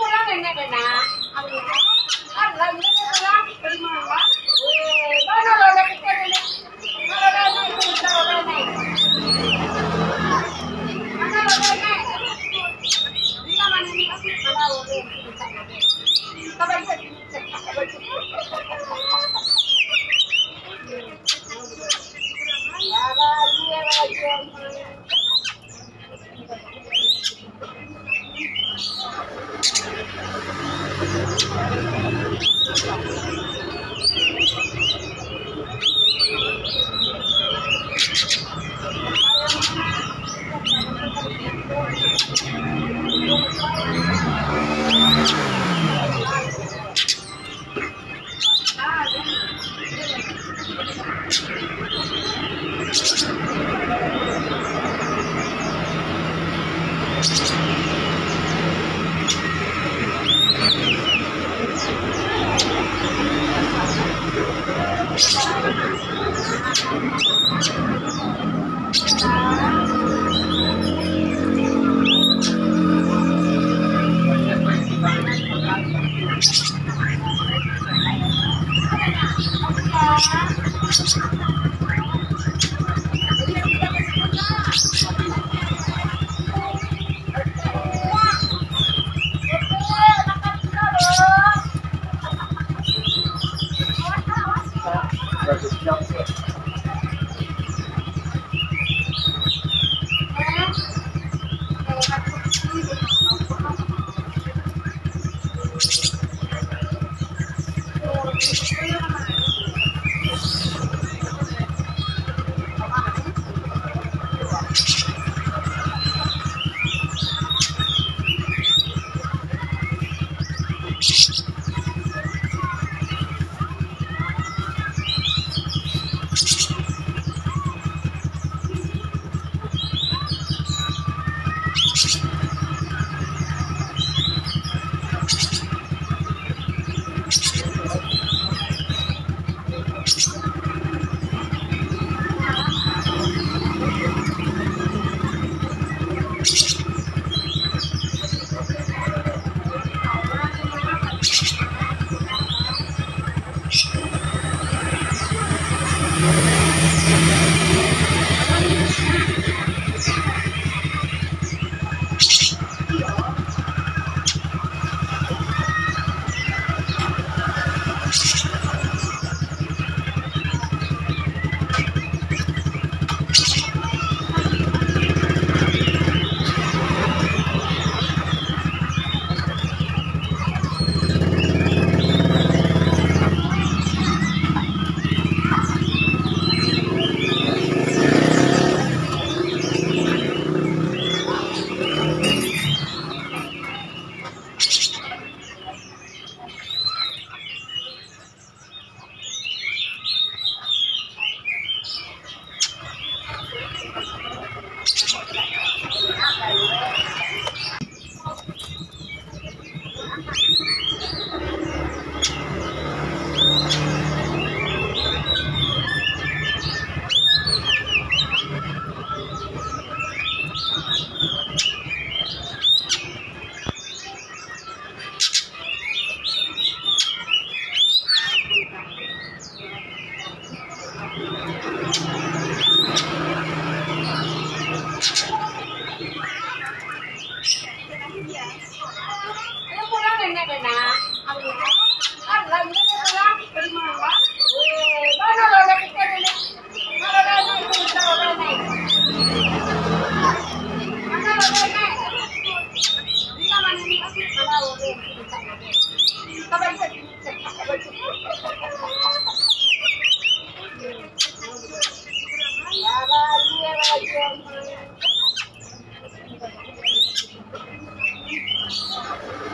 போறாங்க என்னங்கன்னா அவங்க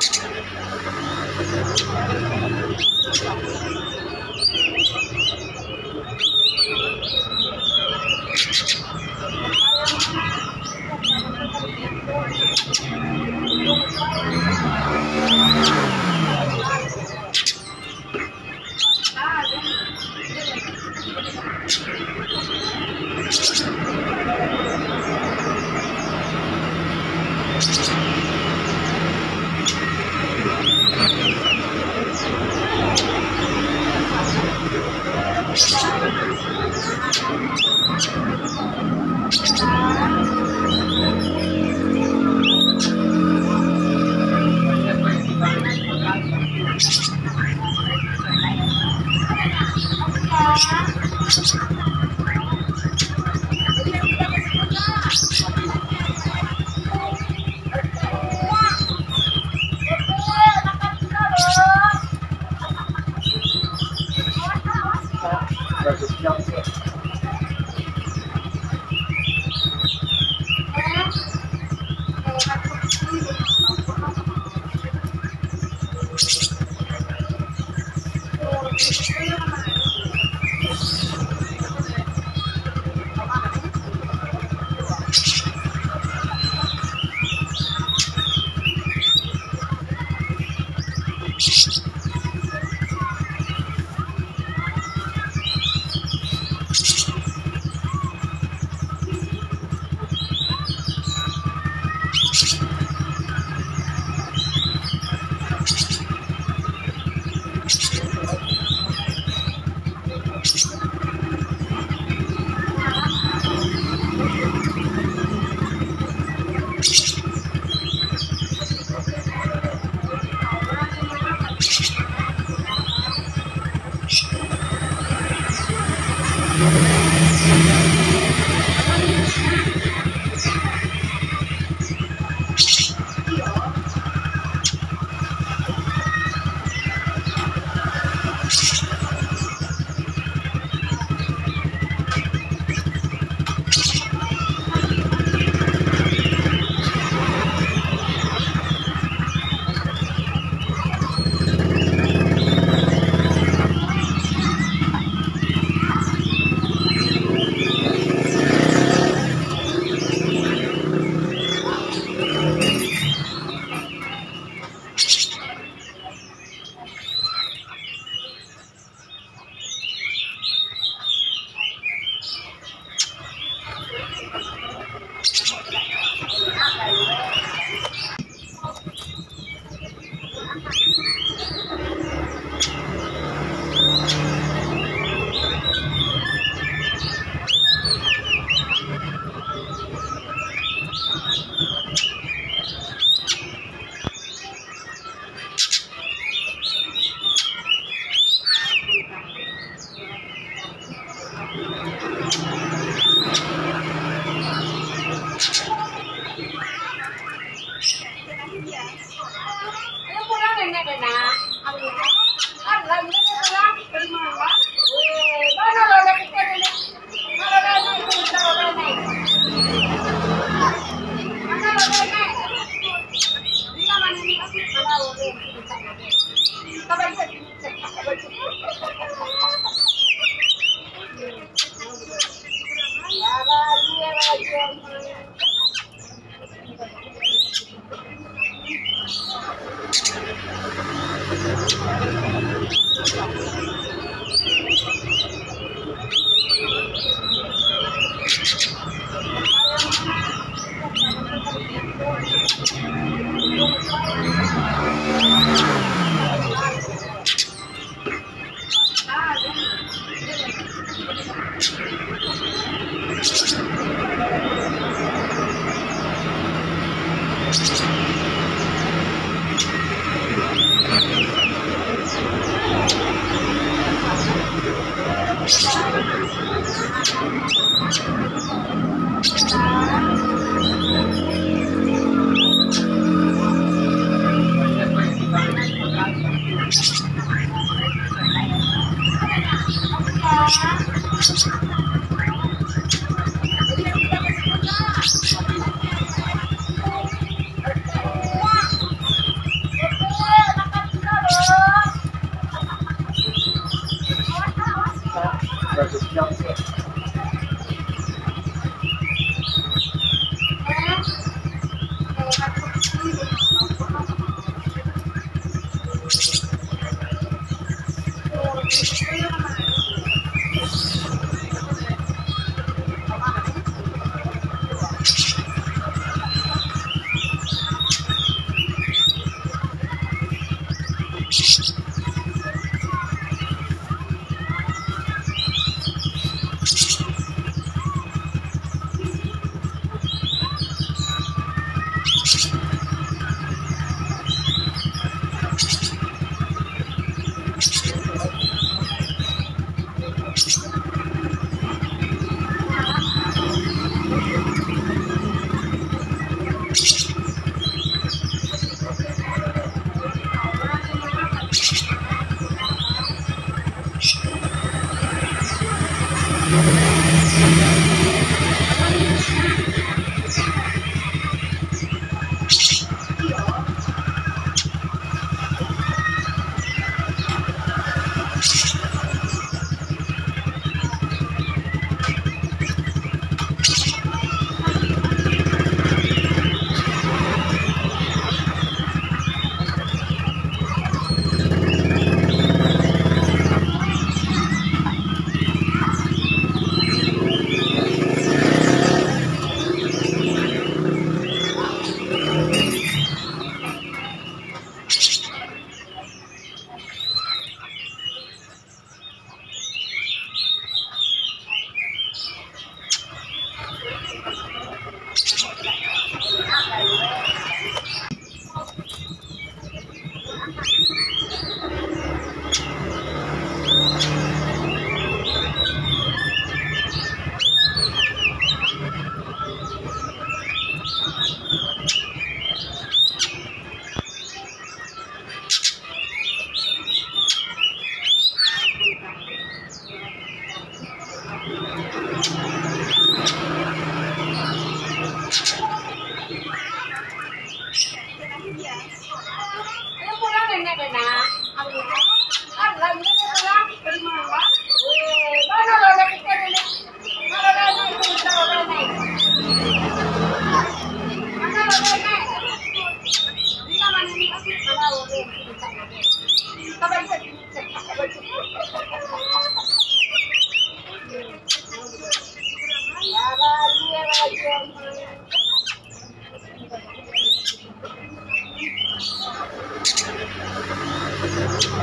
Thank you. closet. 「そろーりそろり」என்னன்னா அவங்க பெருமாள் Thank you. Jesus.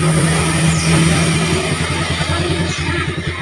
よし!